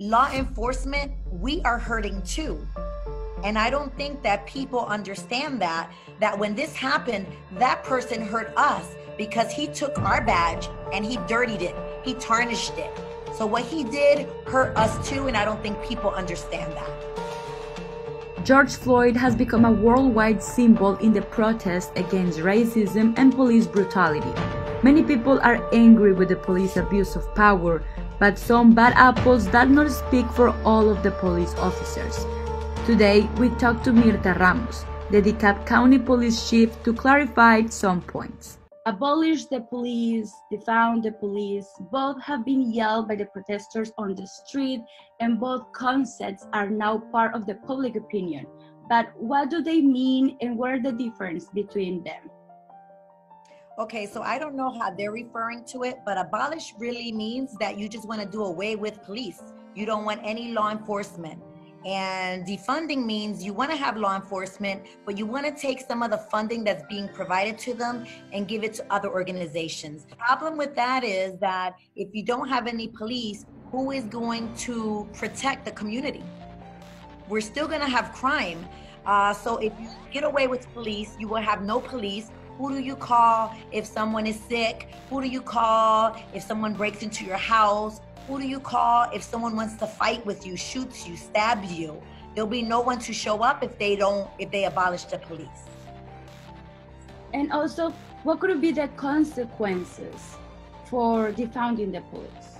law enforcement, we are hurting too. And I don't think that people understand that, that when this happened, that person hurt us because he took our badge and he dirtied it, he tarnished it. So what he did hurt us too, and I don't think people understand that. George Floyd has become a worldwide symbol in the protest against racism and police brutality. Many people are angry with the police abuse of power, but some bad apples do not speak for all of the police officers. Today, we talk to Mirtha Ramos, the DeKalb County Police Chief, to clarify some points. Abolish the police, defund the police, both have been yelled by the protesters on the street, and both concepts are now part of the public opinion. But what do they mean, and what are the difference between them? Okay, so I don't know how they're referring to it, but abolish really means that you just want to do away with police. You don't want any law enforcement. And defunding means you want to have law enforcement, but you want to take some of the funding that's being provided to them and give it to other organizations. The problem with that is that if you don't have any police, who is going to protect the community? We're still going to have crime. Uh, so if you get away with police, you will have no police. Who do you call if someone is sick? Who do you call if someone breaks into your house? Who do you call if someone wants to fight with you, shoots you, stabs you? There'll be no one to show up if they don't, if they abolish the police. And also, what could be the consequences for defunding the police?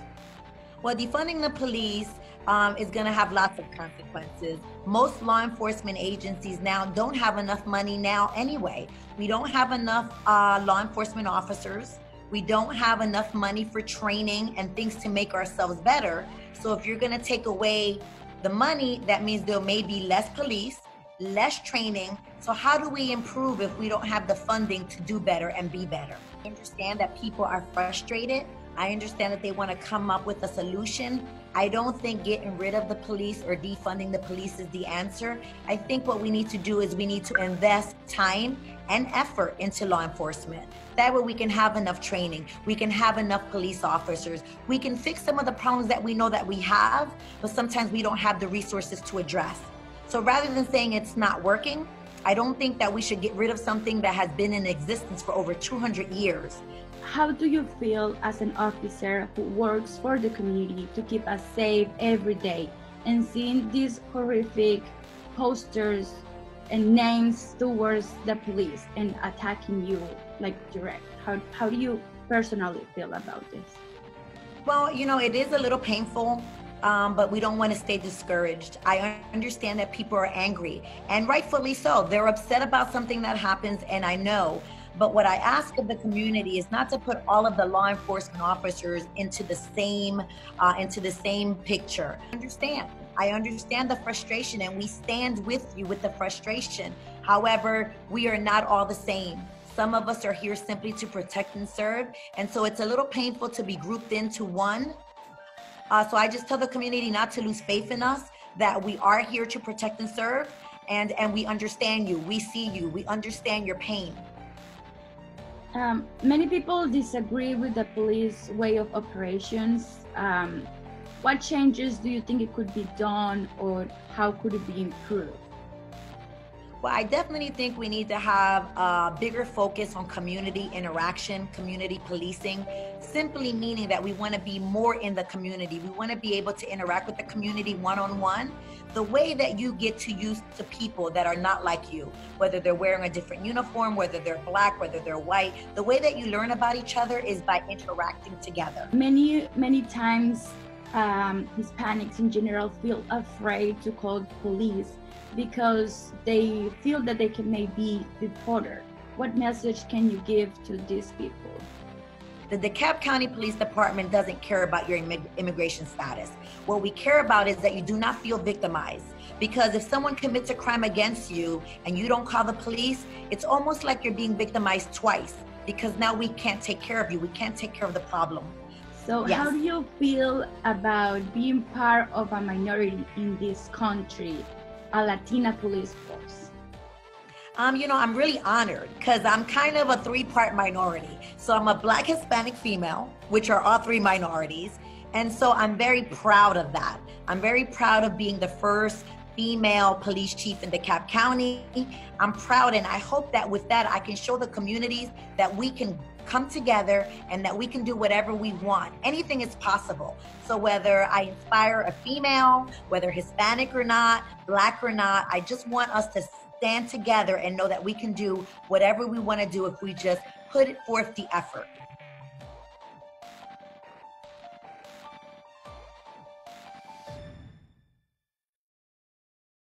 Well, defunding the police um, is going to have lots of consequences. Most law enforcement agencies now don't have enough money now anyway. We don't have enough uh, law enforcement officers. We don't have enough money for training and things to make ourselves better. So if you're going to take away the money, that means there may be less police, less training. So how do we improve if we don't have the funding to do better and be better? I understand that people are frustrated. I understand that they want to come up with a solution. I don't think getting rid of the police or defunding the police is the answer. I think what we need to do is we need to invest time and effort into law enforcement. That way we can have enough training, we can have enough police officers, we can fix some of the problems that we know that we have, but sometimes we don't have the resources to address. So rather than saying it's not working, I don't think that we should get rid of something that has been in existence for over 200 years. How do you feel as an officer who works for the community to keep us safe every day and seeing these horrific posters and names towards the police and attacking you like direct how, how do you personally feel about this well you know it is a little painful um, but we don't want to stay discouraged. I understand that people are angry, and rightfully so. They're upset about something that happens, and I know. But what I ask of the community is not to put all of the law enforcement officers into the same uh, into the same picture. Understand? I understand the frustration and we stand with you with the frustration. However, we are not all the same. Some of us are here simply to protect and serve. And so it's a little painful to be grouped into one. Uh, so I just tell the community not to lose faith in us, that we are here to protect and serve. And, and we understand you, we see you, we understand your pain. Um, many people disagree with the police way of operations. Um, what changes do you think it could be done or how could it be improved? Well, I definitely think we need to have a bigger focus on community interaction, community policing, simply meaning that we want to be more in the community. We want to be able to interact with the community one on one. The way that you get to use to people that are not like you, whether they're wearing a different uniform, whether they're black, whether they're white, the way that you learn about each other is by interacting together. Many, many times um, Hispanics in general feel afraid to call police because they feel that they can maybe be deported. What message can you give to these people? The DeKalb County Police Department doesn't care about your immigration status. What we care about is that you do not feel victimized. Because if someone commits a crime against you and you don't call the police, it's almost like you're being victimized twice because now we can't take care of you. We can't take care of the problem. So, yes. how do you feel about being part of a minority in this country, a Latina police force? Um, you know, I'm really honored because I'm kind of a three part minority. So, I'm a Black Hispanic female, which are all three minorities, And so I'm very proud of that. I'm very proud of being the first female police chief in DeKalb County. I'm proud, and I hope that with that, I can show the communities that we can come together and that we can do whatever we want. Anything is possible. So, whether I inspire a female, whether Hispanic or not, black or not, I just want us to stand together and know that we can do whatever we want to do if we just put forth the effort.